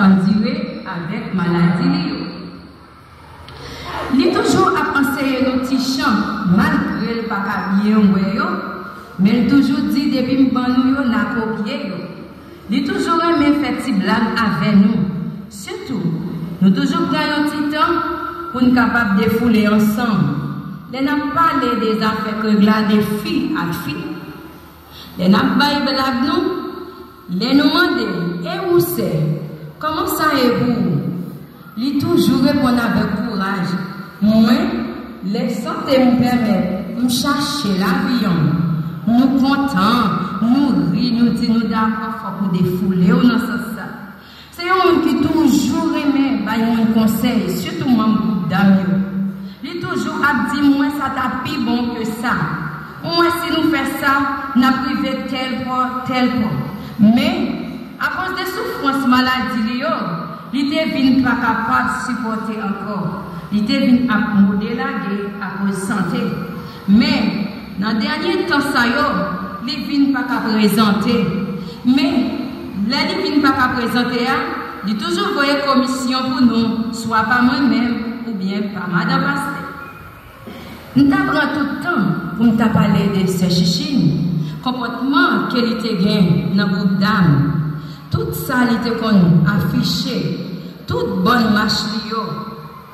avec maladie. Il toujours à enseigner nos petits chants, malgré le pas bien mais il toujours dit depuis que nous n'a copié. Il toujours aimé faire des blagues avec nous. Surtout, nous toujours prenons un petit temps pour nous capables de défouler ensemble. Nous n'avons pas parlé des affaires des filles à filles. Nous n'avons pas blague nous. Les nous demandé, et où c'est? Comment ça est vous Il toujours répond avec courage. Moi, les santé me permet de chercher l'avion. Nous comptons, nous rions, nous disons, nous d'accord pour défouler ou non ça. C'est un qui toujours aimé bah, un conseil, surtout mon groupe d'amis. Il toujours a dit, moi, ça t'a plus bon que ça. Moi, si nous faisons ça, nous privé tel point, tel point. Mais, A kos de soufrans maladi li yo, li te vin pa kapab supporte ankor. Li te vin ap modelage a kos sante. Men, nan denye tan sa yo, li vin pa ka prezante. Men, la li vin pa ka prezante ya, li toujou voye komisyon pou nou, swa pa mwen men ou bien pa madan paste. N ta pran toutan pou m ta pale de se chichine, kompotman ke li te gen nan goup dam, Tout ça, il était affiché, toute bonne marche,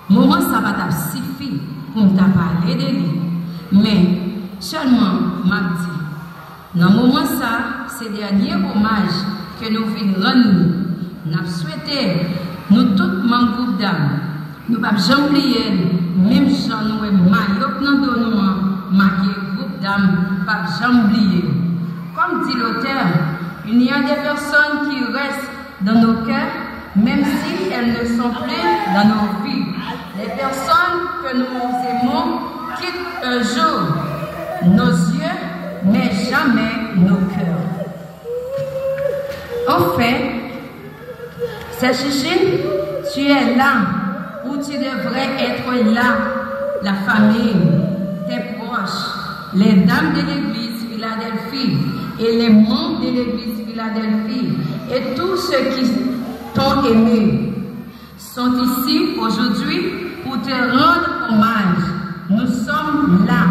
moment ça va suffire pour nous parler de lui. Mais seulement, m'a dit, dans le moment ça, c'est le dernier hommage que nous venons rendre. Nous souhaitons, nous tous, mon groupe d'âme, nous ne pouvons jamais oublier, même si nous sommes maillot dans nous, marqué groupe d'âme, pas jamais oublier. Comme dit l'auteur, il y a des personnes qui restent dans nos cœurs, même si elles ne sont plus dans nos vies. Les personnes que nous aimons quittent un jour nos yeux, mais jamais nos cœurs. En fait, c'est tu es là où tu devrais être là, la famille, tes proches, les dames de l'église Philadelphie et les membres de l'église Philadelphie et tous ceux qui t'ont aimé sont ici aujourd'hui pour te rendre hommage. Nous sommes là,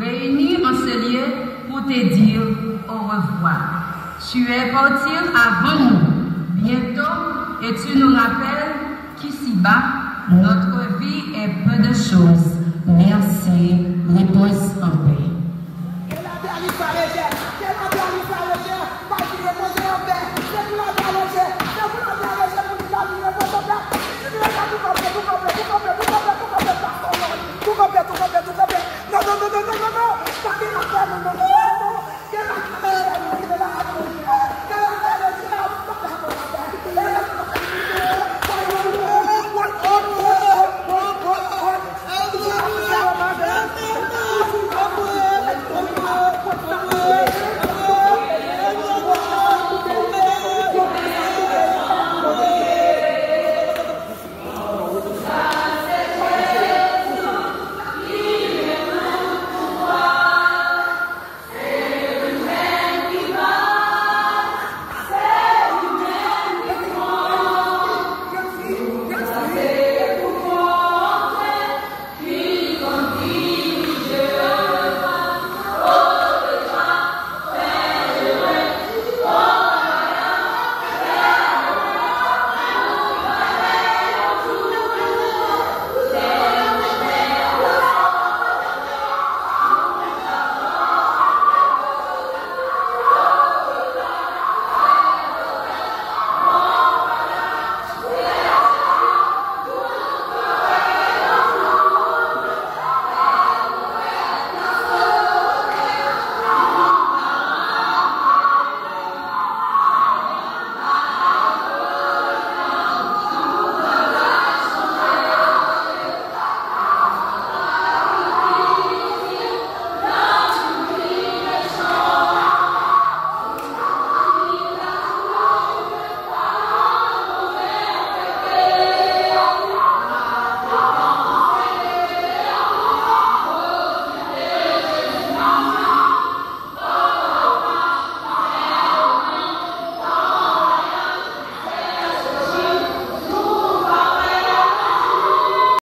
réunis en ce lieu pour te dire au revoir. Tu es parti avant nous, bientôt, et tu nous rappelles qu'ici-bas, notre vie est peu de choses. Merci. En paix. Come on, come on.